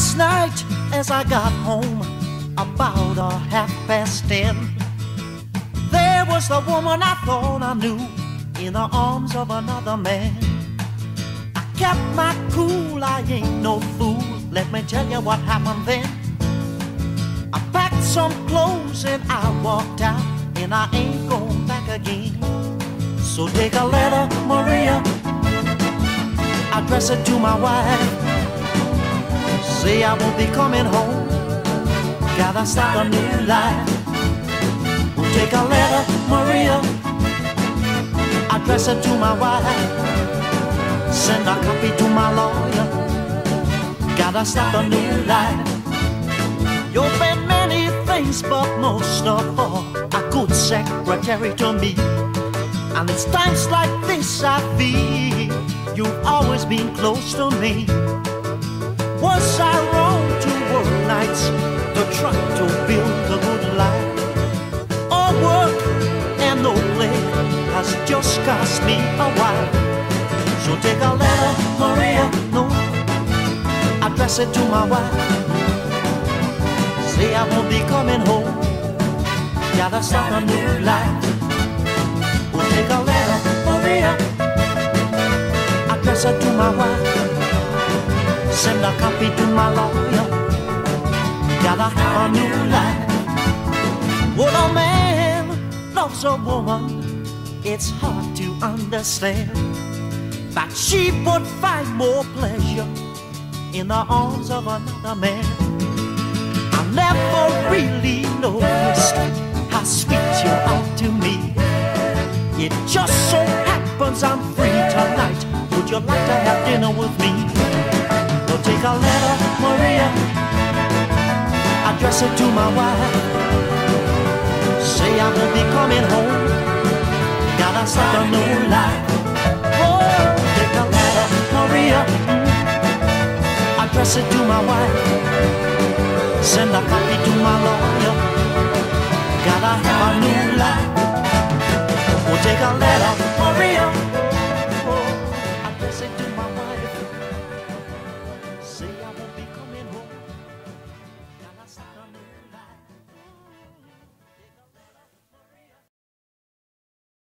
Last night, as I got home, about a half past ten, there was the woman I thought I knew in the arms of another man. I kept my cool, I ain't no fool. Let me tell you what happened then. I packed some clothes and I walked out, and I ain't going back again. So take a letter, Maria, address it to my wife. Say I won't be coming home, gotta start a new life. We'll take a letter, Maria, address it to my wife. Send a copy to my lawyer, gotta start a new life. You've been many things, but most of all, a good secretary to me. And it's times like this I feel you've always been close to me. I wrong to work nights to try to build a good life? All work and no play has just cost me a while. So take a letter, Maria, no, address it to my wife. Say I won't be coming home, gotta start a new life. We'll take a letter, Maria, address it to my wife. Send a copy to my lawyer. Gotta have a new life. When a man loves a woman, it's hard to understand that she would find more pleasure in the arms of another man. I never really noticed how sweet you are to me. It just so happens I'm free tonight. Would you like to have dinner with me? Well, take a letter, Maria, address it to my wife. Say I won't be coming home, gotta start a new life. Oh, take a letter, Maria, mm, address it to my wife. Send a copy to my lawyer, gotta have a new life. Well, take a letter.